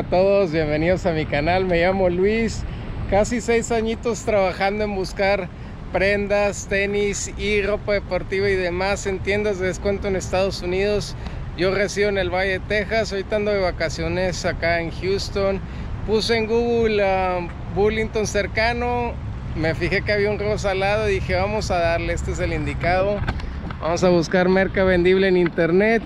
A todos, bienvenidos a mi canal, me llamo Luis, casi seis añitos trabajando en buscar prendas, tenis y ropa deportiva y demás en tiendas de descuento en Estados Unidos. Yo resido en el Valle de Texas, ahorita ando de vacaciones acá en Houston. Puse en Google uh, Burlington cercano, me fijé que había un rosa al lado y dije vamos a darle, este es el indicado. Vamos a buscar merca vendible en internet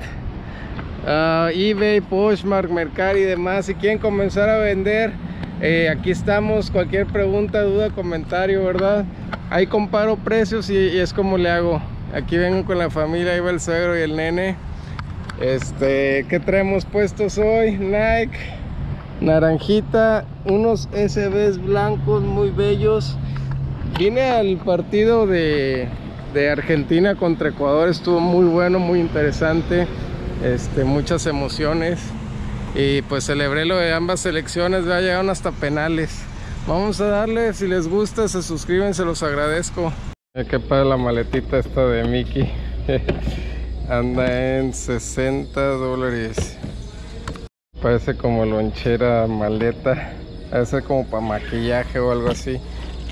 uh, eBay, Poshmark, Mercari y demás. Si quieren comenzar a vender, eh, aquí estamos. Cualquier pregunta, duda, comentario, ¿verdad? Ahí comparo precios y, y, es como le hago. Aquí vengo con la familia, ahí va el suegro y el nene. Este, ¿qué traemos puestos hoy? Nike, naranjita, unos SBs blancos muy bellos. Vine al partido de, de Argentina contra Ecuador, estuvo muy bueno, muy interesante este, muchas emociones y pues celebré lo de ambas selecciones, ya llegaron hasta penales. Vamos a darle, si les gusta, se suscriben, se los agradezco. Qué para la maletita esta de Mickey. Anda en 60 dólares. Parece como lonchera maleta. Debe como para maquillaje o algo así.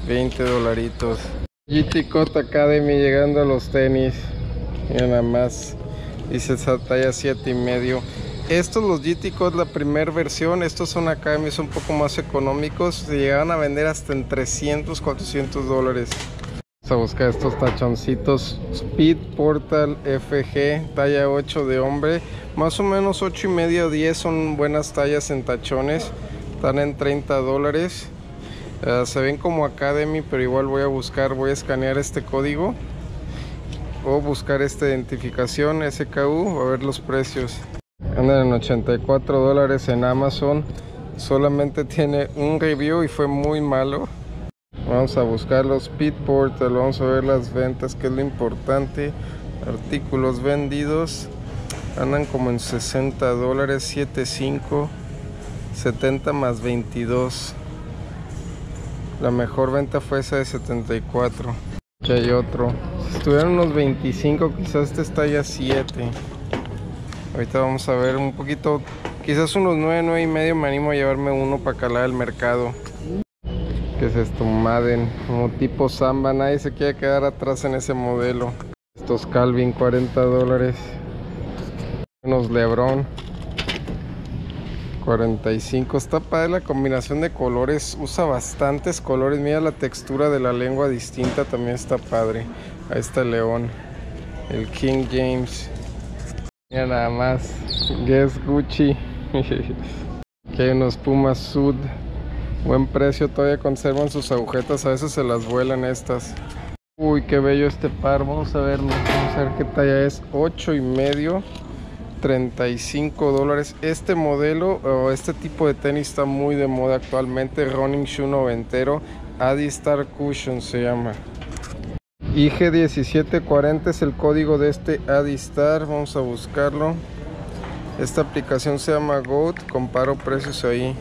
20 dolaritos. GT Cot Academy llegando a los tenis. Mira nada más dice esa talla 7 y medio. Estos los GT Code la primera versión estos son acá son un poco más económicos se llegaron a vender hasta en 300 400 dólares. Vamos a buscar estos tachoncitos. Speed Portal FG talla 8 de hombre. Más o menos 8 y medio 10 son buenas tallas en tachones. Están en 30 dólares. Uh, se ven como Academy pero igual voy a buscar voy a escanear este código o buscar esta identificación SKU a ver los precios. Andan en 84 dólares en Amazon solamente tiene un review y fue muy malo. Vamos a buscar los Speedportal vamos a ver las ventas que es lo importante. Artículos vendidos andan como en 60 dólares 75 70 más 22 la mejor venta fue esa de 74 aquí hay otro estuvieron unos 25 quizás este está ya 7 ahorita vamos a ver un poquito quizás unos 9 9 y medio me animo a llevarme uno para calar el mercado. Que es esto Madden como tipo Samba nadie se quiere quedar atrás en ese modelo. Estos Calvin 40 dólares. Unos Lebron 45 está padre la combinación de colores usa bastantes colores. Mira la textura de la lengua distinta también está padre ahí está león el King James. Mira nada más Guess Gucci. Aquí hay unos Pumas Sud. Buen precio todavía conservan sus agujetas a veces se las vuelan estas. Uy qué bello este par vamos a ver vamos a ver qué talla es. 8 y medio 35 dólares. Este modelo o este tipo de tenis está muy de moda actualmente running shoe noventero Adistar Cushion se llama IG1740 es el código de este Adistar vamos a buscarlo. Esta aplicación se llama GOAT comparo precios ahí.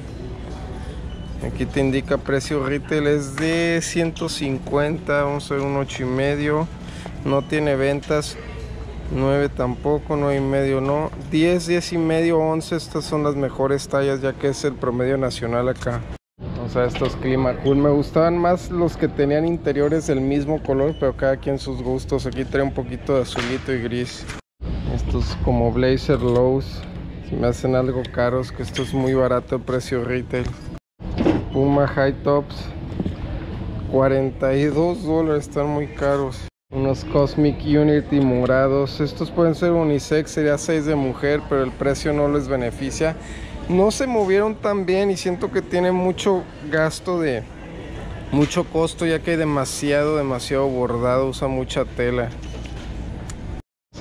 Aquí te indica precio retail es de 150 vamos a ver un 8 y medio. No tiene ventas 9 tampoco, 9 y medio no. 10, 10 y medio, 11 estas son las mejores tallas ya que es el promedio nacional acá sea estos clima cool me gustaban más los que tenían interiores del mismo color pero cada quien sus gustos aquí trae un poquito de azulito y gris estos como blazer lows si me hacen algo caros que esto es muy barato el precio retail puma high tops 42 dólares están muy caros unos Cosmic Unity morados. Estos pueden ser unisex, sería 6 de mujer, pero el precio no les beneficia. No se movieron tan bien y siento que tiene mucho gasto de... Mucho costo ya que hay demasiado, demasiado bordado, usa mucha tela.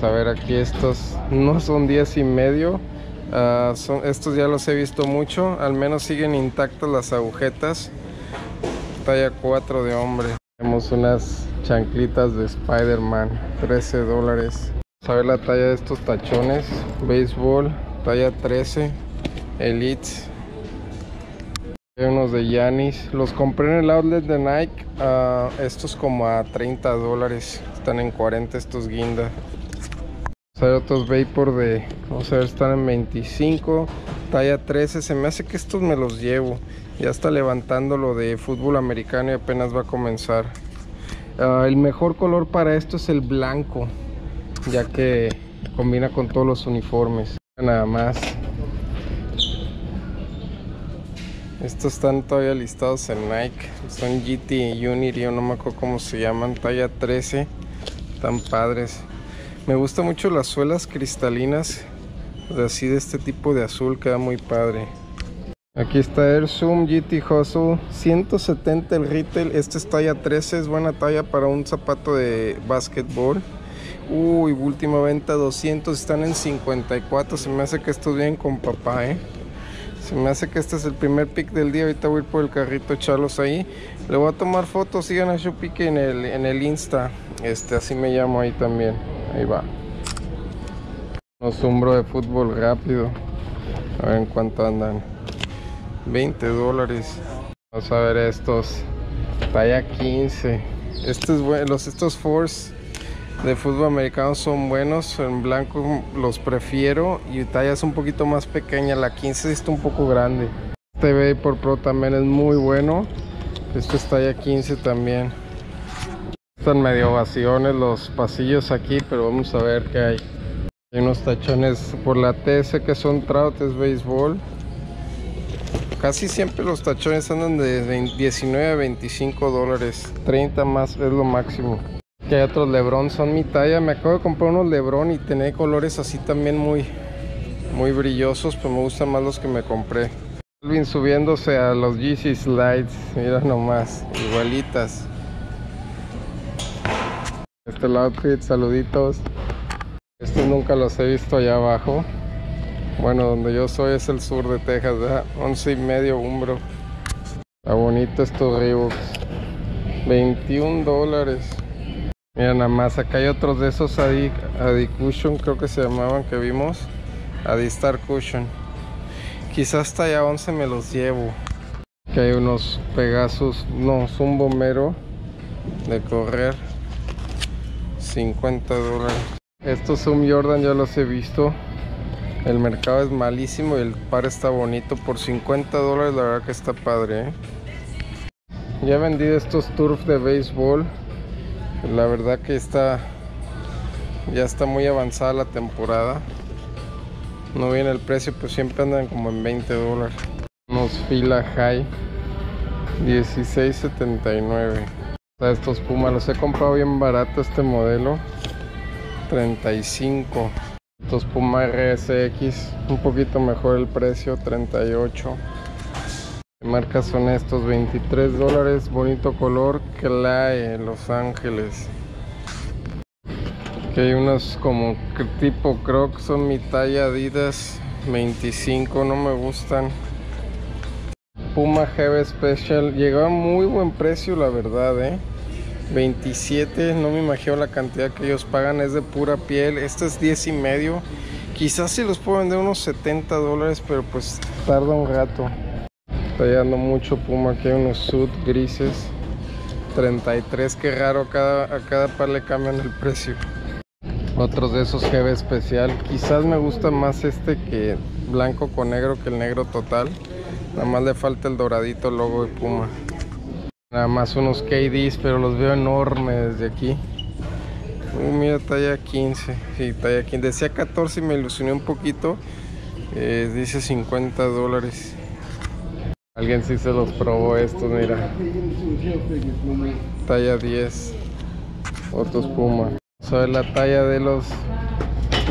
A ver aquí estos, no son 10 y medio. Uh, son, estos ya los he visto mucho, al menos siguen intactas las agujetas. Talla 4 de hombre. Tenemos unas chanclitas de Spider-Man, 13 dólares. A ver la talla de estos tachones. Béisbol, talla 13. Elite. Hay unos de Yanis. Los compré en el outlet de Nike. Uh, estos como a 30 dólares. Están en 40 estos guinda. Ver otros Vapor de... Vamos a ver, están en 25. Talla 13, se me hace que estos me los llevo. Ya está levantando lo de fútbol americano y apenas va a comenzar. Ah, el mejor color para esto es el blanco, ya que combina con todos los uniformes. Nada más. Estos están todavía listados en Nike. Son GT Unity, no me acuerdo cómo se llaman. Talla 13. Tan padres. Me gustan mucho las suelas cristalinas. Así de este tipo de azul. Queda muy padre. Aquí está Air Zoom GT Hustle. 170 el retail. Este es talla 13. Es buena talla para un zapato de básquetbol. Uy, última venta 200. Están en 54. Se me hace que estos vienen con papá, eh. Se me hace que este es el primer pick del día. Ahorita voy a ir por el carrito, echarlos ahí. Le voy a tomar fotos. Sigan a Shupique en el, en el Insta. Este, así me llamo ahí también. Ahí va. Unos hombros de fútbol rápido. A ver en cuánto andan. 20 dólares. Vamos a ver estos. Talla 15. Estos, los, estos Force de fútbol americano son buenos. En blanco los prefiero. Y talla es un poquito más pequeña. La 15 está un poco grande. Este Vapor Pro también es muy bueno. Este es talla 15 también. Están medio vacíos los pasillos aquí. Pero vamos a ver qué hay. Hay unos tachones por la TS que son troutes béisbol. Casi siempre los tachones andan de 19 a 25 dólares. 30 más es lo máximo. Que hay otros Lebron, son mi talla. Me acabo de comprar unos Lebron y tiene colores así también muy, muy brillosos. Pero me gustan más los que me compré. Alvin subiéndose a los GC Slides. Mira nomás, igualitas. Este es el outfit, saluditos. Estos nunca los he visto allá abajo. Bueno, donde yo soy es el sur de Texas, ¿verdad? 11 y medio umbro. Está bonito estos Reeboks. 21 dólares. Mira nada más, acá hay otros de esos Adi, Cushion, creo que se llamaban, que vimos. Adistar Cushion. Quizás hasta allá 11 me los llevo. Aquí hay unos Pegasus, no, es un bombero de correr. 50 dólares. Estos Zoom Jordan ya los he visto. El mercado es malísimo y el par está bonito. Por 50 dólares la verdad que está padre. ¿eh? Ya he vendido estos turf de béisbol. La verdad que está... Ya está muy avanzada la temporada. No viene el precio, pues siempre andan como en 20 dólares. Unos fila high. 16.79. Estos Pumas los he comprado bien barato este modelo. 35 estos Puma RSX un poquito mejor el precio 38 ¿Qué marcas son estos 23 dólares bonito color Clay Los Ángeles. Que hay unos como tipo Crocs son mi talla Adidas 25 no me gustan. Puma GB Special llegó a muy buen precio la verdad eh 27 no me imagino la cantidad que ellos pagan es de pura piel. Este es 10 y medio quizás si los puedo vender unos 70 dólares pero pues tarda un rato está llegando mucho puma aquí unos sud grises 33 que raro cada, a cada par le cambian el precio otros de esos GB especial quizás me gusta más este que blanco con negro que el negro total nada más le falta el doradito logo de puma Nada más unos KDs, pero los veo enormes desde aquí. Uh, mira, talla 15. Sí, talla 15. Decía 14 y me ilusioné un poquito. Eh, dice 50 dólares. Alguien sí se los probó estos, mira. Talla 10. Otros Puma. Ver la talla de los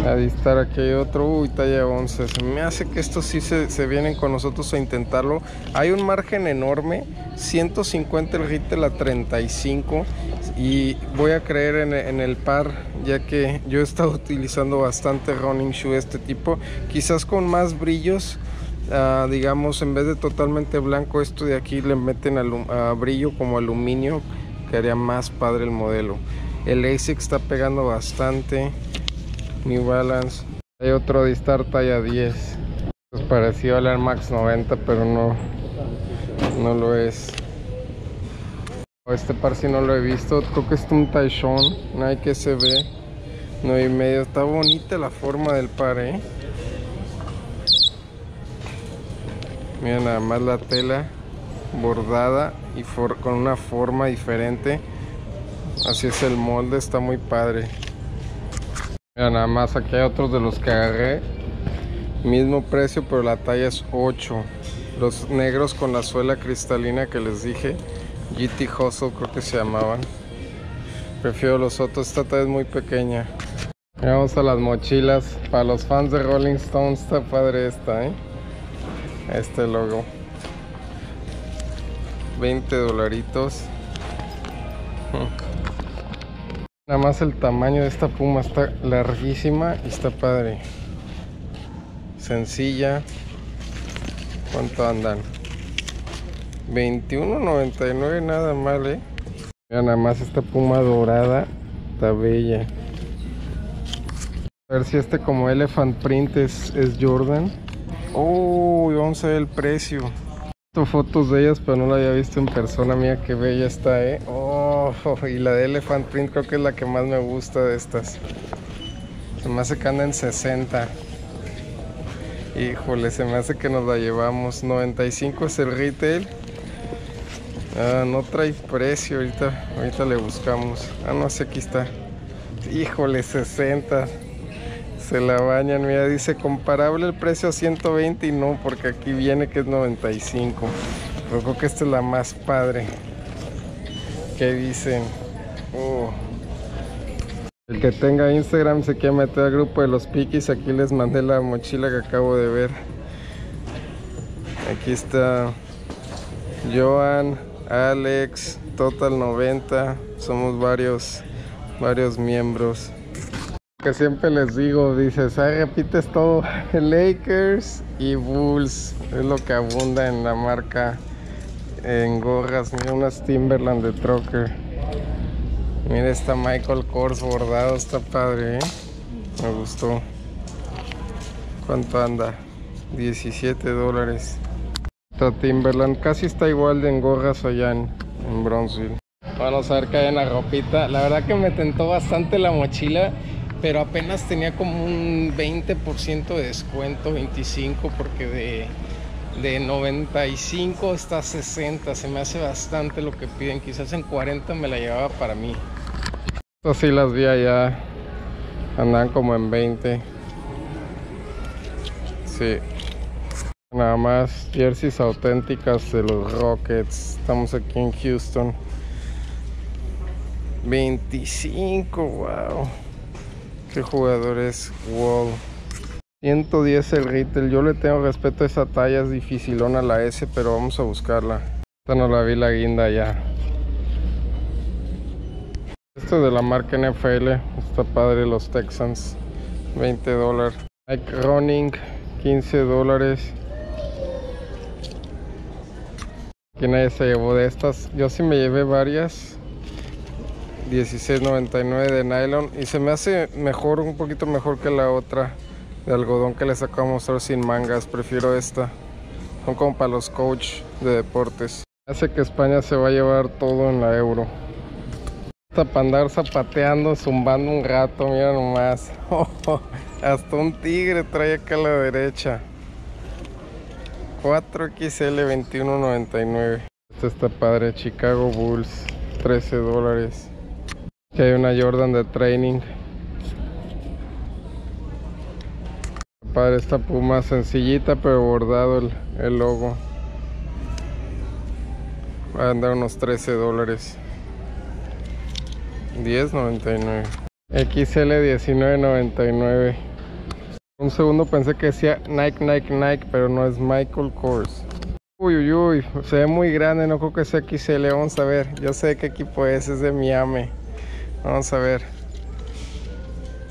a distar aquí hay otro, uy, talla 11. Se me hace que estos sí se, vienen con nosotros a intentarlo. Hay un margen enorme, 150 el retail a 35. Y voy a creer en, el par, ya que yo he estado utilizando bastante running shoe de este tipo. Quizás con más brillos. Ah, digamos en vez de totalmente blanco esto de aquí le meten a brillo como aluminio que haría más padre el modelo el ASIC está pegando bastante New Balance. Hay otro Distar talla 10. Es parecido al Air Max 90, pero no, no lo es. Este par si no lo he visto. Creo que es un Taishon Nike SB 9 y medio. Está bonita la forma del par, ¿eh? Miren nada más la tela bordada y con una forma diferente. Así es el molde, está muy padre. Mira nada más, aquí hay otros de los que agarré. Mismo precio, pero la talla es 8. Los negros con la suela cristalina que les dije. GT Hustle creo que se llamaban. Prefiero los otros, esta talla es muy pequeña. Vamos a las mochilas. Para los fans de Rolling Stones está padre esta, ¿eh? Este logo. 20 dolaritos. Nada más el tamaño de esta puma está larguísima y está padre. Sencilla. ¿Cuánto andan? 21.99 nada mal, eh. nada más esta puma dorada está bella. A ver si este como Elephant Print es, es Jordan. Uy, vamos a ver el precio. Fotos de ellas, pero no la había visto en persona. Mira qué bella está, eh. Oh, y la de Elephant Print creo que es la que más me gusta de estas. Se me hace que anda en 60. Híjole, se me hace que nos la llevamos. 95 es el retail. Ah, no trae precio ahorita. Ahorita le buscamos. Ah, no sé, aquí está. Híjole, 60. Se la bañan, mira, dice comparable el precio a 120 y no, porque aquí viene que es 95. Pero creo que esta es la más padre. ¿Qué dicen? Oh. El que tenga Instagram se quiere meter al grupo de los piquis, aquí les mandé la mochila que acabo de ver. Aquí está Joan, Alex, Total 90, somos varios, varios miembros que siempre les digo, dices, repites todo, Lakers y Bulls, es lo que abunda en la marca en gorras, mira unas Timberland de Trocker. Mira esta Michael Kors bordado, está padre, ¿eh? me gustó. ¿Cuánto anda? 17 dólares. Esta Timberland casi está igual de en gorras allá en, en Bronzeville. Vamos a ver qué hay en la ropita. La verdad que me tentó bastante la mochila pero apenas tenía como un 20% de descuento, 25 porque de, de 95 hasta 60, se me hace bastante lo que piden, quizás en 40 me la llevaba para mí. Estas sí las vi allá, andan como en 20. Sí. Nada más jerseys auténticas de los Rockets. Estamos aquí en Houston. 25, wow. ¿Qué jugadores? Wow. 110 el retail. Yo le tengo respeto a esa talla. Es dificilona la S, pero vamos a buscarla. Esta no la vi la guinda ya. Esto es de la marca NFL. Está padre los Texans. 20 dólares. Nike Running. 15 dólares. ¿Quién nadie se llevó de estas? Yo sí me llevé varias. 16.99 de nylon y se me hace mejor, un poquito mejor que la otra de algodón que les acabo de mostrar sin mangas, prefiero esta. Son como para los coach de deportes. Hace que España se va a llevar todo en la euro. Para andar zapateando, zumbando un rato, mira nomás. hasta un tigre trae acá a la derecha. 4XL 21.99. Este está padre, Chicago Bulls, 13 dólares. Aquí hay una Jordan de training. Padre esta puma sencillita pero bordado el, el logo. Va a andar unos 13 dólares. 10.99. XL 19.99. Un segundo pensé que decía Nike, Nike, Nike, pero no es Michael Kors. Uy, uy, uy, se ve muy grande, no creo que sea XL, vamos a ver. Yo sé qué equipo es, es de Miami. Vamos a ver.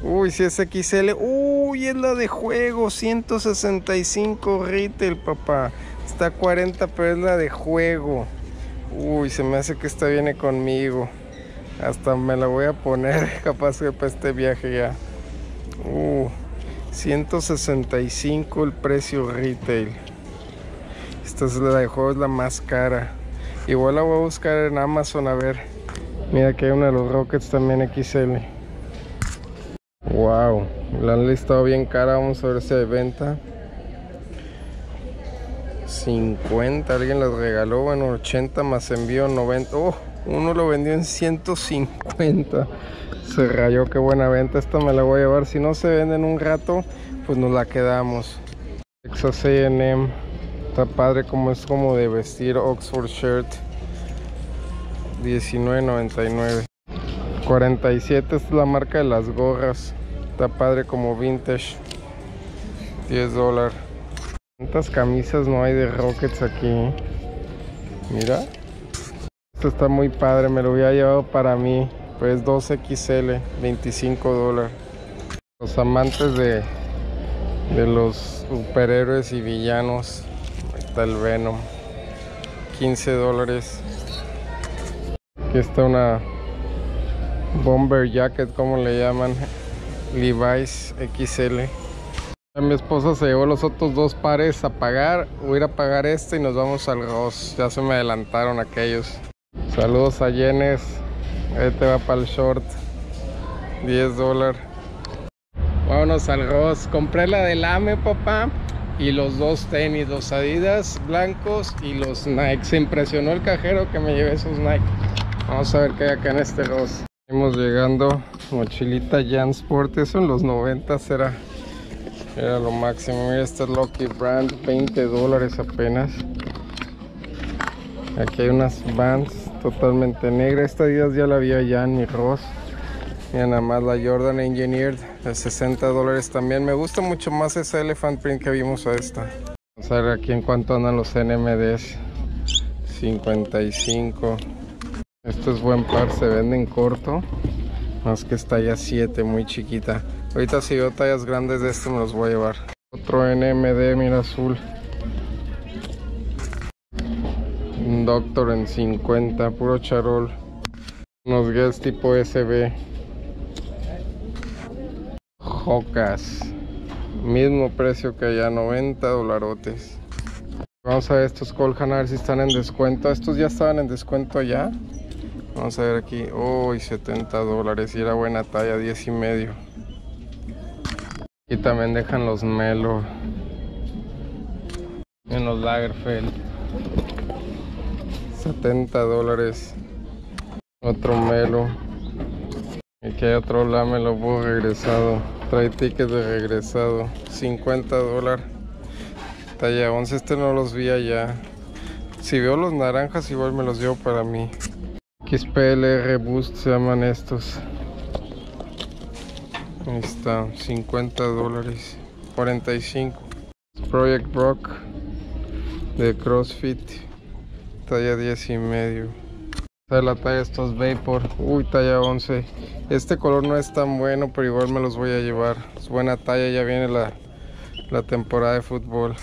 Uy, si es XL. Uy, es la de juego. 165 retail, papá. Está 40, pero es la de juego. Uy, se me hace que esta viene conmigo. Hasta me la voy a poner capaz que para este viaje ya. Uh, 165 el precio retail. Esta es la de juego, es la más cara. Igual la voy a buscar en Amazon a ver. Mira que hay uno de los Rockets también XL. Wow, la han listado bien cara. Vamos a ver si hay venta. 50, alguien las regaló, bueno, 80 más envío 90. Oh, uno lo vendió en 150. Se rayó, qué buena venta. Esta me la voy a llevar. Si no se vende en un rato, pues nos la quedamos. Texas A&M. Está padre como es como de vestir Oxford shirt. 19.99. 47 es la marca de las gorras. Está padre como vintage. 10 dólares. ¿Cuántas camisas no hay de Rockets aquí? Mira. Esto está muy padre. Me lo hubiera llevado para mí. Pues 2XL. 25 dólares. Los amantes de, de los superhéroes y villanos. Está el Venom. 15 dólares. Aquí está una bomber jacket, como le llaman. Levi's XL. Mi esposa se llevó los otros dos pares a pagar. Voy a ir a pagar este y nos vamos al Ross. Ya se me adelantaron aquellos. Saludos a Yenes. Ahí te va para el short. 10 dólares. Vámonos al Ross. Compré la del AME, papá. Y los dos tenis, los Adidas blancos y los Nike. Se impresionó el cajero que me llevé esos Nike. Vamos a ver qué hay acá en este Ross. Estamos llegando. Mochilita Jansport. Eso en los 90 era, era lo máximo. Mira este Lucky Brand. 20 dólares apenas. Aquí hay unas Vans totalmente negras. Esta Adidas ya la vi allá en mi Ross. Mira nada más la Jordan Engineered de 60 dólares también. Me gusta mucho más esa Elephant Print que vimos a esta. Vamos a ver aquí en cuánto andan los NMDs. 55. Esto es buen par, se vende en corto. Más que es talla 7, muy chiquita. Ahorita si veo tallas grandes de este me los voy a llevar. Otro NMD, mira azul. Un Doctor en 50, puro charol. Unos Guess tipo SB. Jocas. Mismo precio que allá, 90 dolarotes. Vamos a ver estos Colhan a ver si están en descuento. Estos ya estaban en descuento ya. Vamos a ver aquí. Uy, 70 dólares. Y era buena talla, 10 y medio. Y también dejan los Melo. En los Lagerfeld. 70 dólares. Otro Melo. Y aquí hay otro Lamelo regresado. Trae ticket de regresado. 50 dólares. Talla 11. Este no los vi allá. Si veo los naranjas, igual me los llevo para mí. XPLR Boost se llaman estos. Ahí está, 50 dólares. 45. Project Rock de CrossFit. Talla 10 y medio. Esta es la talla estos Vapor. Uy, talla 11. Este color no es tan bueno, pero igual me los voy a llevar. Es buena talla, ya viene la, la temporada de fútbol.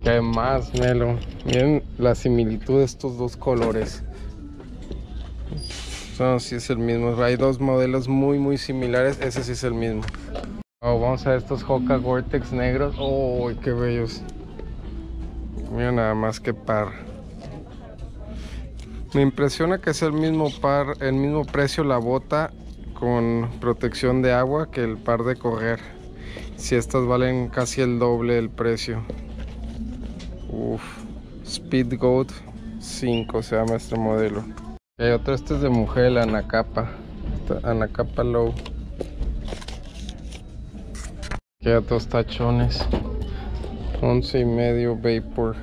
Que más, Melo. Miren la similitud de estos dos colores. No, sí es el mismo. Hay dos modelos muy, muy similares. Ese sí es el mismo. Oh, vamos a ver estos Hoka Gore-Tex negros. ¡Oh, qué bellos! Mira nada más que par. Me impresiona que es el mismo par, el mismo precio la bota con protección de agua que el par de correr. Si estas valen casi el doble del precio. Uf. Speed Goat 5 se llama este modelo. Hay otro, este es de mujer, Anacapa. Anacapa Low. Hay otros tachones. 11 y medio Vapor.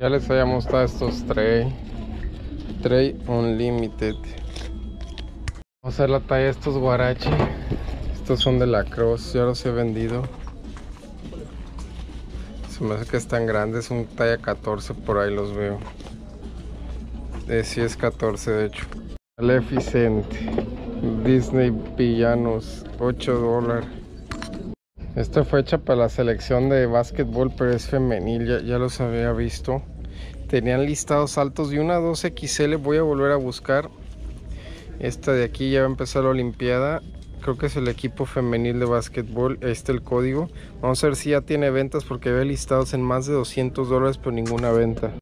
Ya les había mostrado estos Tray. Tray Unlimited. Vamos a ver la talla de estos Guarachi. Estos son de la Cross, ya los he vendido. Se me hace que están grandes, un talla 14 por ahí los veo. Eh, sí es 14 de hecho. Maleficent. Disney Villanos. 8 dólares. Esta fue hecha para la selección de básquetbol, pero es femenil. Ya, ya los había visto. Tenían listados altos de una 2XL. Voy a volver a buscar. Esta de aquí ya va a empezar la Olimpiada. Creo que es el equipo femenil de básquetbol. Este el código. Vamos a ver si ya tiene ventas porque había listados en más de 200 dólares, pero ninguna venta.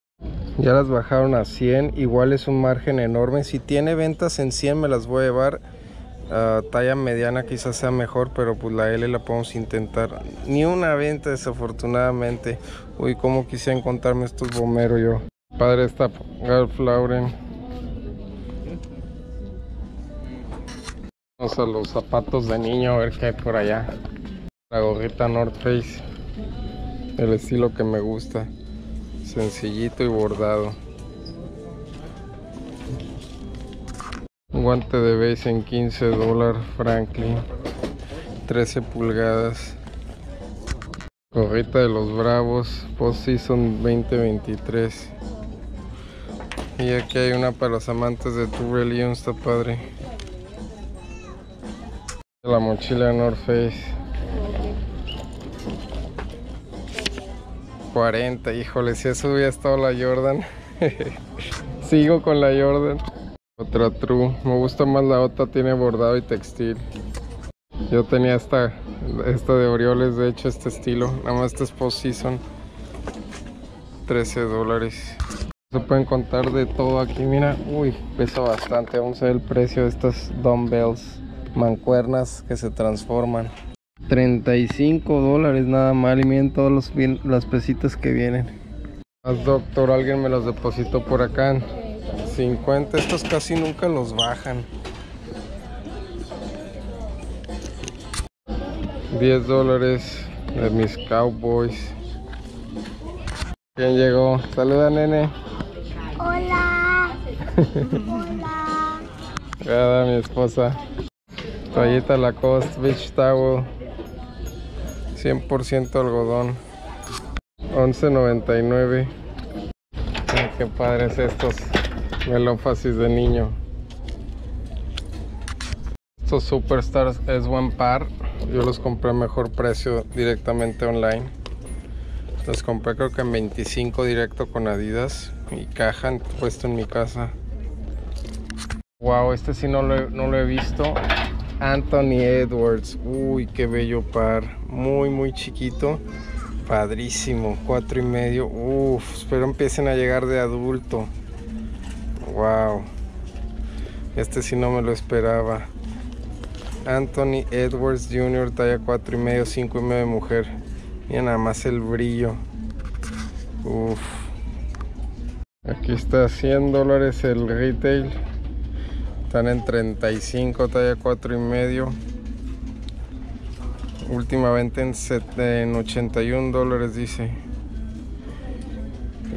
Ya las bajaron a 100, igual es un margen enorme. Si tiene ventas en 100 me las voy a llevar. ah, talla mediana quizás sea mejor, pero pues la L la podemos intentar. Ni una venta desafortunadamente. Uy, cómo quisiera encontrarme estos bomberos yo. Padre está Ralph Lauren. Vamos a los zapatos de niño a ver qué hay por allá. La gorrita North Face. El estilo que me gusta. Sencillito y bordado. Guante de base en 15 dólares Franklin. 13 pulgadas. Gorrita de los Bravos. Post Season 2023. Y aquí hay una para los amantes de True Religion. Está padre. La mochila North Face. 40, híjole, si eso hubiera estado la Jordan. Sigo con la Jordan. Otra True. Me gusta más la otra, tiene bordado y textil. Yo tenía esta, esta de Orioles, de hecho, este estilo. Nada más este es post season. 13 dólares. Se pueden contar de todo aquí. Mira, uy, pesa bastante. Vamos a ver el precio de estas dumbbells, mancuernas que se transforman. 35 dólares nada mal. Y miren todos los las pesitas que vienen. Más doctor, alguien me los depositó por acá. 50, estos casi nunca los bajan. 10 dólares de mis Cowboys. ¿Quién llegó? Saluda, nene. Hola. Hola. mi esposa. Toallita Lacoste Beach Towel. 100% algodón. 11.99. Qué padres estos melófasis de niño. Estos Superstars es buen par. Yo los compré a mejor precio directamente online. Los compré creo que en 25 directo con Adidas. Y caja puesto en mi casa. Wow, este sí no lo, no lo he visto. Anthony Edwards. Uy, qué bello par. Muy, muy chiquito. Padrísimo. Cuatro y medio. Uf, espero empiecen a llegar de adulto. Wow. Este sí no me lo esperaba. Anthony Edwards Jr. talla 4 y medio, 5 y medio de mujer. Mira nada más el brillo. Uf. Aquí está 100 dólares el retail. Están en 35, talla 4 y medio. Última venta en, en 81 dólares dice.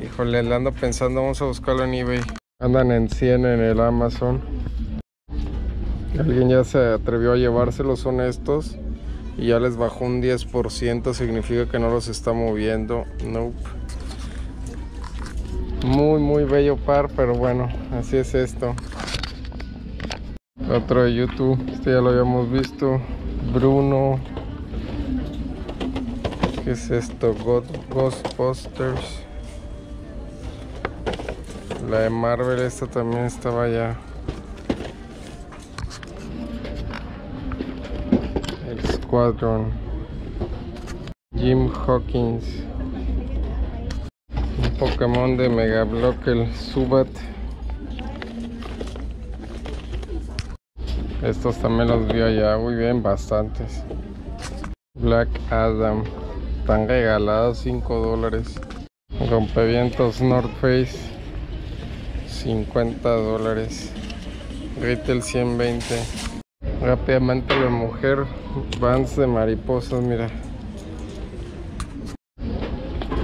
Híjole, le ando pensando, vamos a buscarlo en eBay. Andan en 100 en el Amazon. Alguien ya se atrevió a llevárselos, son estos. Y ya les bajó un 10%, significa que no los está moviendo. Nope. Muy, muy bello par, pero bueno, así es esto. Otro de YouTube, este ya lo habíamos visto. Bruno. ¿Qué es esto? God, Ghostbusters. La de Marvel, esta también estaba ya. El Squadron. Jim Hawkins. Un Pokémon de Mega Block, el Subat. Estos también los vi allá, muy bien, bastantes. Black Adam. Están regalados 5 dólares. Rompevientos North Face. 50 dólares retail 120 rápidamente la mujer vans de mariposas mira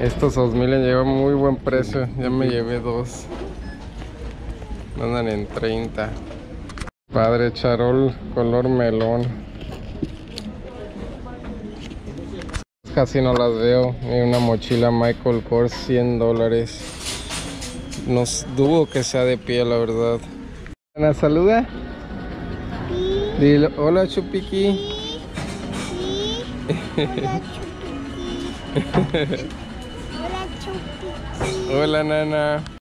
estos 2000 llevan muy buen precio ya me llevé dos andan en 30 padre charol color melón casi no las veo y una mochila Michael Kors 100 dólares no dudo que sea de pie, la verdad. Ana, saluda. Dile, hola Chupiqui. Hola Chupiqui. Hola Nana.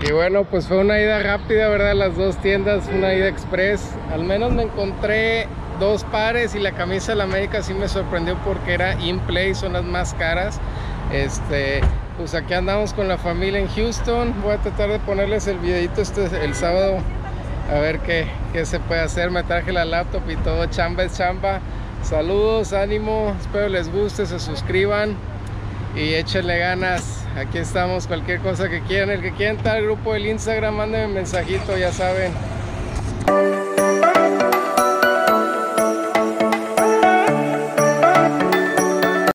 Y bueno, pues fue una ida rápida, ¿verdad? Las dos tiendas, una ida express. Al menos me encontré dos pares y la camisa de la América sí me sorprendió porque era in play, son las más caras. Este, pues aquí andamos con la familia en Houston. Voy a tratar de ponerles el videito este el sábado A ver qué, qué se puede hacer. Me traje la laptop y todo. Chamba es chamba. Saludos, ánimo. Espero les guste, se suscriban y échenle ganas. Aquí estamos. Cualquier cosa que quieran. El que quiera entrar al grupo del Instagram, mándenme un mensajito, ya saben.